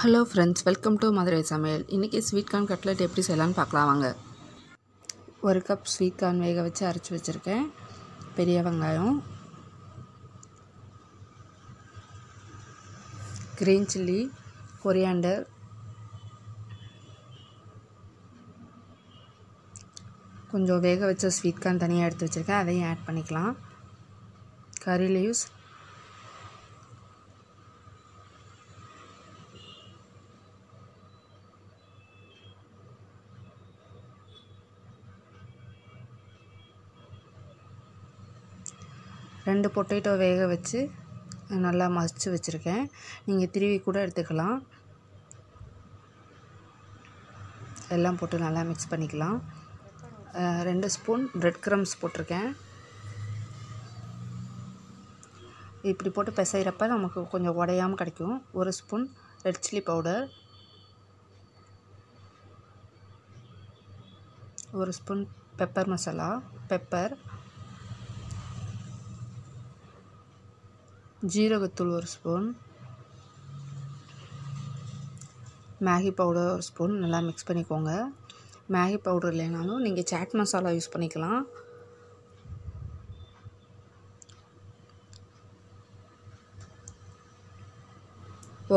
Hello friends welcome to Madurai சமையல் இன்றைக்கி sweet corn cutlet எப்படி செய்யலான்னு பார்க்கலாம் வாங்க. ஒரு கப் ஸ்வீட் கார்ன் வேக வச்சு அரைச்சி வச்சுருக்கேன். பெரிய வெங்காயம். க்ரீன் சில்லி கொரியாண்டர் கொஞ்சம் வேக வச்ச ஸ்வீட் கார்ன் தனியாக எடுத்து வச்சுருக்கேன். அதையும் ஆட் பண்ணிக்கலாம். கறி லீவ்ஸ் ரெண்டு பொட்டேட்டோ வேக வச்சு நல்லா மசித்து வச்சுருக்கேன். நீங்கள் திருவி கூட எடுத்துக்கலாம். எல்லாம் போட்டு நல்லா மிக்ஸ் பண்ணிக்கலாம். ரெண்டு ஸ்பூன் ப்ரெட் க்ரம்ஸ் போட்டிருக்கேன். இப்படி போட்டு பிசைகிறப்ப நமக்கு கொஞ்சம் உடையாமல் கிடைக்கும். ஒரு ஸ்பூன் ரெட் சில்லி பவுடர் ஒரு ஸ்பூன் பெப்பர் மசாலா பெப்பர் ஜீரகத்தூள் ஒரு ஸ்பூன். மேகி பவுடர் ஒரு ஸ்பூன். நல்லா மிக்ஸ் பண்ணிக்கோங்க. மேகி பவுடர் இல்லைனாலும் நீங்கள் சாட் மசாலா யூஸ் பண்ணிக்கலாம்.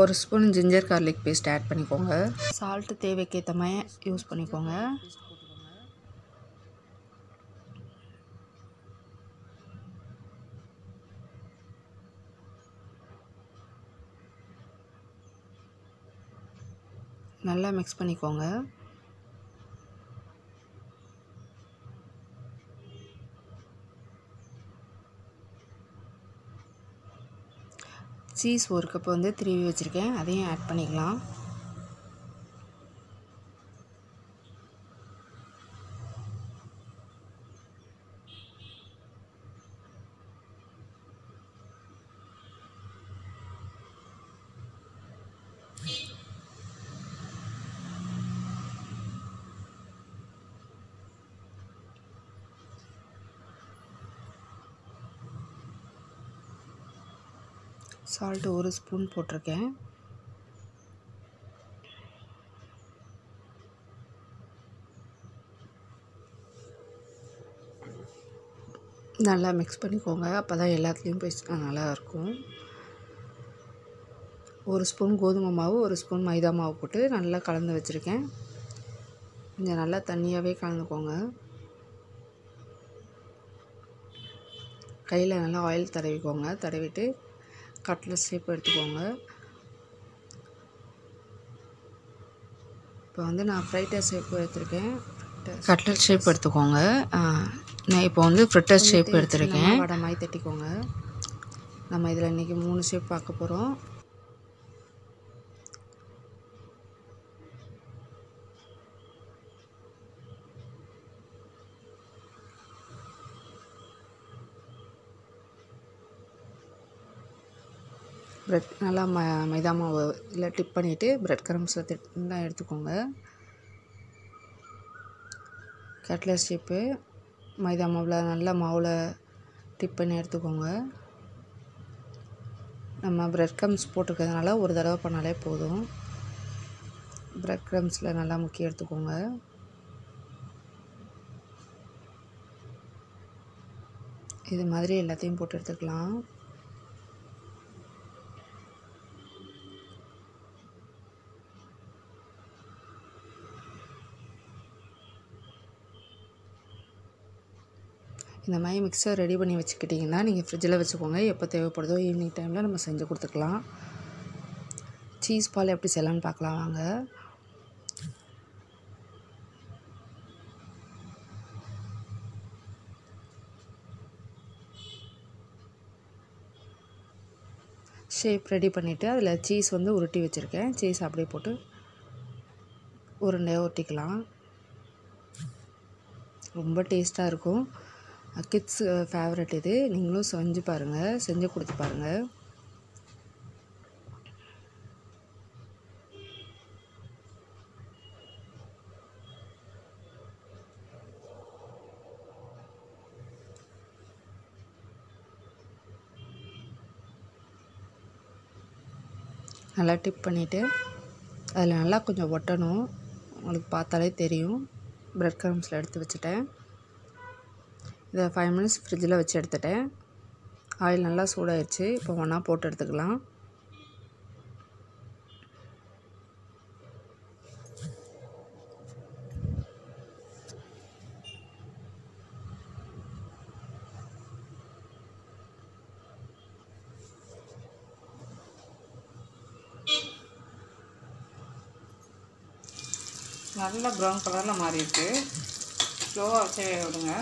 ஒரு spoon ginger garlic paste add பண்ணிக்கோங்க. சால்ட்டு தேவைக்கேற்ற மாதிரி யூஸ் பண்ணிக்கோங்க. நல்லா மிக்ஸ் பண்ணிக்கோங்க. சீஸ் ஒரு கப் வந்து திருவி வச்சுருக்கேன். அதையும் ஆட் பண்ணிக்கலாம். சால்ட்டு ஒரு ஸ்பூன் போட்டிருக்கேன். நல்லா மிக்ஸ் பண்ணிக்கோங்க. அப்போ தான் எல்லாத்துலேயும் போய் நல்லாயிருக்கும் ஒரு ஸ்பூன் கோதுமை மாவு ஒரு ஸ்பூன் மைதா மாவு போட்டு நல்லா கலந்து வச்சுருக்கேன். கொஞ்சம் நல்லா தண்ணியாகவே கலந்துக்கோங்க. கையில் நல்லா ஆயில் தடவிக்கோங்க. தடவிட்டு கட்லட் ஷேப் எடுத்துக்கோங்க. இப்போ வந்து நான் ஃப்ரைட்டர் ஷேப் எடுத்திருக்கேன். கட்லட் ஷேப் எடுத்துக்கோங்க. நான் இப்போ வந்து ஃப்ரிட்டர் ஷேப் எடுத்திருக்கேன். வடை மாதிரி தட்டிக்கோங்க. நம்ம இதில் இன்றைக்கி மூணு ஷேப் பார்க்க போகிறோம் ப்ரெட் நல்லா ம மைதா மாவு இல்லை டிப் பண்ணிவிட்டு ப்ரெட் க்ரம்ஸை தான் எடுத்துக்கோங்க. கட்லட் ஷேப்பு மைதா மாவில் நல்லா மாவில் டிப் பண்ணி எடுத்துக்கோங்க. நம்ம ப்ரெட் க்ரம்ஸ் போட்டிருக்கிறதுனால ஒரு தடவை பண்ணாலே போதும். ப்ரெட் க்ரம்ஸில் நல்லா முக்கிய எடுத்துக்கோங்க. இது மாதிரி எல்லாத்தையும் போட்டு எடுத்துக்கலாம். இந்த மாதிரி மிக்சர் ரெடி பண்ணி வச்சுக்கிட்டிங்கன்னா நீங்கள் ஃப்ரிட்ஜில் வச்சுக்கோங்க. எப்போ தேவைப்படுதோ ஈவினிங் டைமில் நம்ம செஞ்சு கொடுத்துக்கலாம். சீஸ் பால் எப்படி செய்யலாம்னு பார்க்கலாம் வாங்க. ஷேப் ரெடி பண்ணிவிட்டு அதில் சீஸ் வந்து உருட்டி வச்சுருக்கேன். சீஸ் அப்படியே போட்டு உருண்டையாக ஒட்டிக்கலாம் ரொம்ப டேஸ்ட்டாக இருக்கும். கிட்ஸ் ஃபேவரட் இது. நீங்களும் செஞ்சு பாருங்கள் செஞ்சு கொடுத்து பாருங்கள் நல்லா டிப் பண்ணிவிட்டு அதில் நல்லா கொஞ்சம் ஒட்டணும். உங்களுக்கு பார்த்தாலே தெரியும். ப்ரெட் க்ரம்ஸில் எடுத்து வச்சுட்டேன். இதை ஃபைவ் மினிட்ஸ் ஃப்ரிட்ஜில் வச்சு எடுத்துட்டேன். ஆயில் நல்லா சூடாயிடுச்சு இப்போ ஒன்றா போட்டு எடுத்துக்கலாம். நல்ல ப்ரௌன் கலரில் மாறி இருக்கு ஸ்லோவாக வச்சு விடுங்க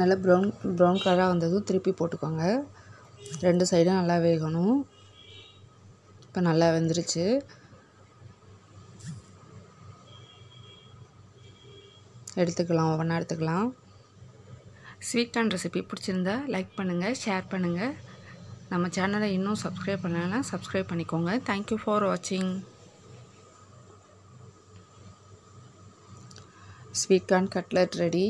நல்லா ப்ரௌன் ப்ரௌன் கலராக வந்ததும் திருப்பி போட்டுக்கோங்க. ரெண்டு சைடும் நல்லா வேகணும். இப்போ நல்லா வெந்துருச்சு. எடுத்துக்கலாம் ஒவ்வொன்றா எடுத்துக்கலாம். ஸ்வீட் ரெசிபி பிடிச்சிருந்தா லைக் பண்ணுங்கள் ஷேர் பண்ணுங்கள் நம்ம சேனலை இன்னும் சப்ஸ்கிரைப் பண்ணலைன்னா சப்ஸ்கிரைப் பண்ணிக்கோங்க. தேங்க்யூ ஃபார் வாட்சிங் ஸ்வீட் கார்ன் கட்லட் ரெடி